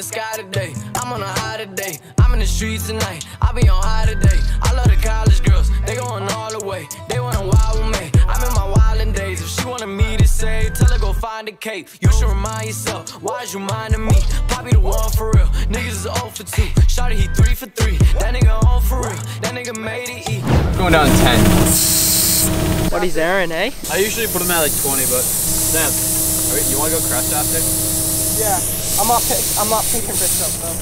the sky today. I'm on a high today. I'm in the streets tonight. I be on high today. I love the college girls. They going all the way. They wanna wild with me. I'm in my wildin' days. If she wanted me to say, tell her go find a cake. You should remind yourself, why is you minding me? Poppy the one for real. Niggas is 0 for 2. Shotty, he 3 for 3. That nigga on for real. That nigga made it eat. Going down 10. What is Aaron, eh? I usually put them at like 20, but Sam, are you want to go crest after? Yeah. I'm not pick, I'm not picking this up though.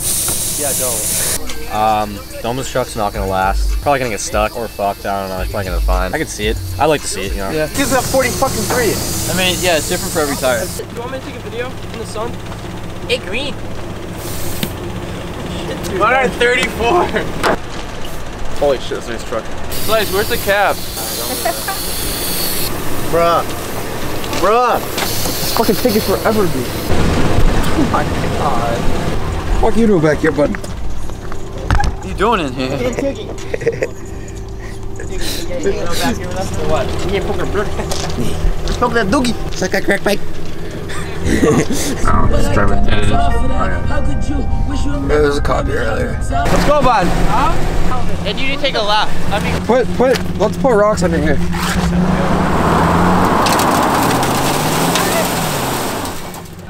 Yeah, don't. Um, Doma's truck's not gonna last. Probably gonna get stuck or fucked. I don't know. It's probably gonna be fine. I can see it. I like to see it, you know. Yeah. He's at 40 fucking three. I mean, yeah, it's different for every tire. Do you want me to take a video in the sun? Hey, green. What are 34? Holy shit, that's a nice truck. Slice, where's the cab? Bruh. Bruh. This fucking taking forever, dude. Oh my god. What you doing back here, bud? What are you doing in here? Smoke that doogie. Suck that crack pipe. Just driving. There was a cop here earlier. Let's go, bud. And you need to take a left. I mean, Put, put, let's put rocks under here.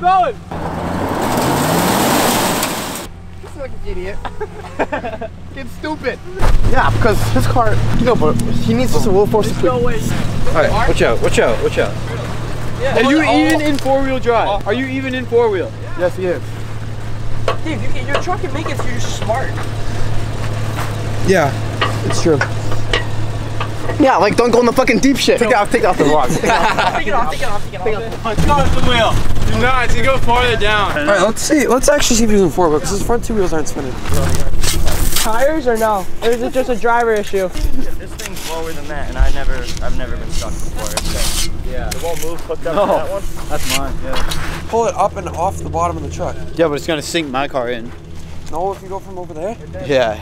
going. This fucking idiot. Get stupid. Yeah, because his car, you know, but he needs just a little force. to No way. Alright, watch out, watch out, watch out. Are you even in four wheel drive? Are you even in four wheel? Yes, he is. Dude, you, your truck can make it so you're smart. Yeah, it's true. Yeah, like don't go in the fucking deep shit. Take out, take off the rocks. Take it off, take it off, take it off, take it off. Go off the wheel. Do not, you go farther down. All right, let's see. Let's actually see if he's in four wheel because his front two wheels aren't spinning. Tires or no? Or is it just a driver issue? This thing's lower than that, and I never, I've never been stuck before. It's Yeah. it won't move hooked up to that one. That's mine, yeah. Pull it up and off the bottom of the truck. Yeah, but it's gonna sink my car in. No, if you go from over there. Yeah.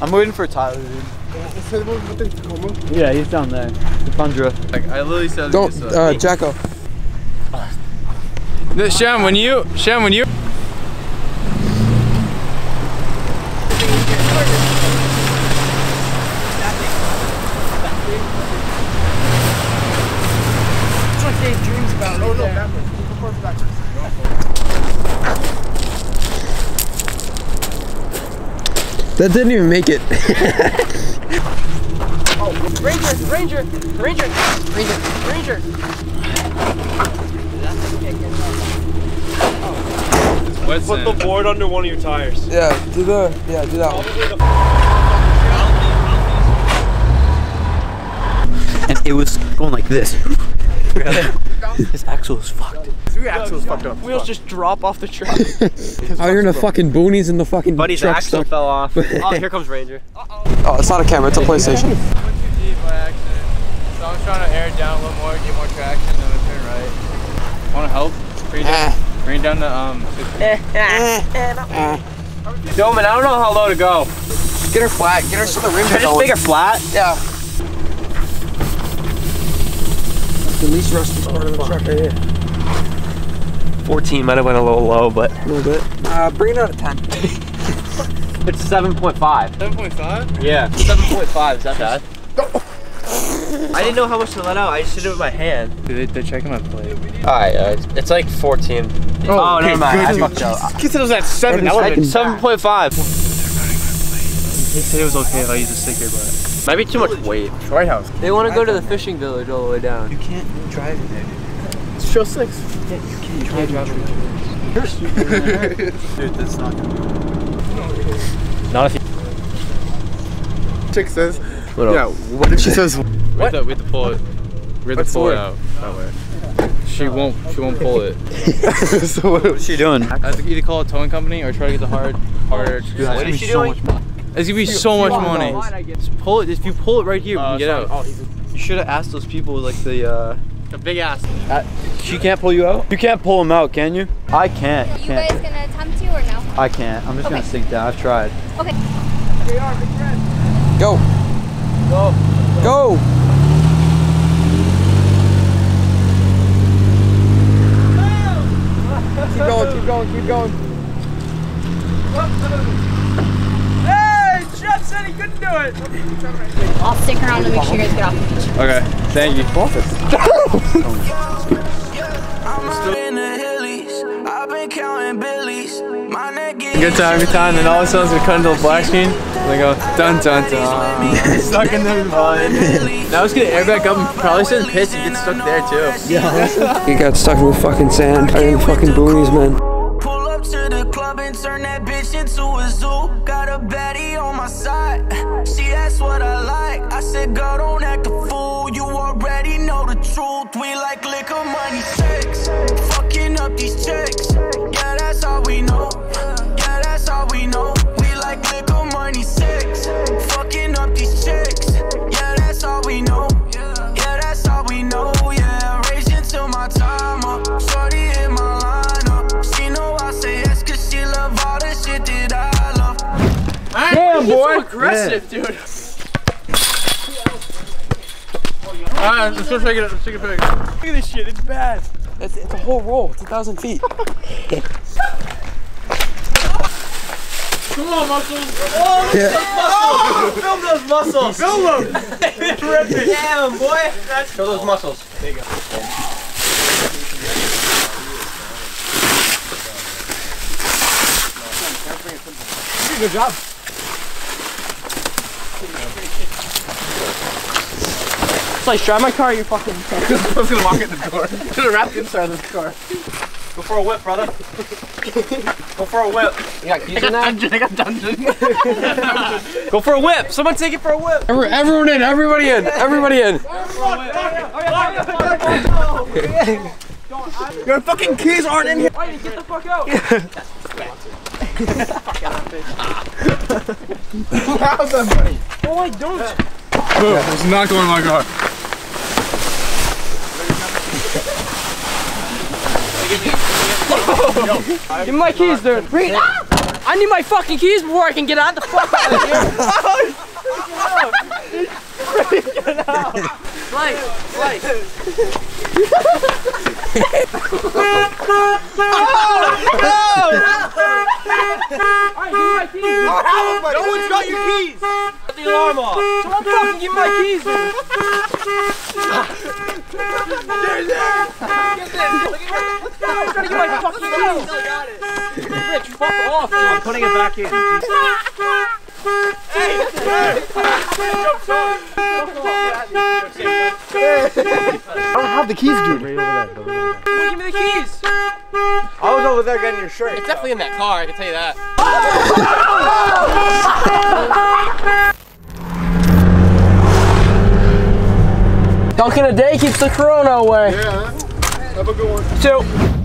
I'm waiting for Tyler, dude. Yeah, he's down there. The Tundra. Like, I literally said Don't, uh, Jacko. Shem, when you, Shem, when you. That didn't even make it. Ranger, Ranger, Ranger, Ranger, Ranger. Put the board under one of your tires. yeah, do the, yeah, do that one. And it was going like this. His axle was fucked. Wheels just drop off the truck. Oh, you're in the fucking boonies in the fucking Buddy's truck axle stuck. fell off. oh, here comes Ranger. Oh, it's not a camera, it's a PlayStation. Went too deep by accident. So I'm trying to air it down a little more, get more traction, then we turn right. Want to help? Bring down, bring it down to um. Doman, I don't know how low to go. Get her flat, get her so the rims are Just going. make her flat. Yeah. That's the least rusty part of the truck right here. 14 might have went a little low, but A little bit. Uh, bring it out of 10. it's 7.5. 7.5? Yeah, 7.5. Is that bad? I didn't know how much to let out. I just did it with my hand. Dude, they, are checking my plate. Alright, uh, it's, it's like 14. Oh, never mind. I fucked up. He said it was at 7. That would've 7.5. He said it was okay if I use a sticker, but. Might be too much weight. White House. They want to go to the fishing village all the way down. You can't drive in there. It's Show 6. Yeah, You can't drive in Dude, that's not gonna Not if you. Chick says, What yeah, what if she says, We have, to, we have to pull it. We have What's to pull the it out that way. She won't. She won't pull it. so what? What's she doing? I have to either call a towing company or try to get the hard, harder. What is she doing? It's gonna be so much money. Just pull it. If you pull it right here, we can get out. You should have asked those people like the uh. The big ass. she can't pull you out. You can't pull him out, can you? I can't. Are you guys gonna attempt to or no? I can't. I'm just gonna Okay. sink down. I've tried. Okay. Go. Go. Go. Keep going, keep going, keep going. Hey, Jeff said he couldn't do it. I'll stick around to make sure you guys get off the beach. Okay, thank you. Good time, good time. Then all of a sudden it's gonna cut into a black screen. And they go dun dun dun. stuck in the mud. Now it's gonna air back up and probably send piss and get stuck there too. Yeah. You got stuck in the fucking sand. I in fucking boonies, man. Pull up to the club and turn that bitch into a zoo. Got a baddie on my side. She asked what I like. I said, girl, don't act a fool. You already know the truth. We like liquor, money, Damn, boy. aggressive, dude. Alright, let's go take it. Let's take a pic. Look at this shit. It's bad. It's, it's a whole roll. It's a thousand feet. Come on, muscles. Oh, Yeah. film those muscles. Film them. Terrific. Damn, boy. That's Show those muscles. There you go. Good job. It's like, drive my car, you fucking. I was gonna walk in the door. Should have wrapped inside of the car. Go for a whip, brother. Go for a whip. You got keys in that? Dungeon, I got dungeon. Go for a whip. Someone take it for a whip. Every- Everyone in, everybody in, everybody in. Your fucking keys aren't in here. Wait, get the fuck out. fuck out, bitch. How's that, buddy? No, I don't. Boom. Yeah. It's not going in my car. Give me my keys, dude. Wait. I need my fucking keys before I can get out the fuck out of here. Like. Alright, give me my keys. No one's got your keys. Cut the alarm off. Someone fucking give me my keys, dude. Let's go. I'm trying to get my fucking keys. Rich, fuck off, dude. I'm putting it back in. I don't have the keys, dude. Well, give me the keys. I was over there getting your shirt. It's definitely in that car, I can tell you that. Dunking a day keeps the corona away. Yeah. Have a good one. Two.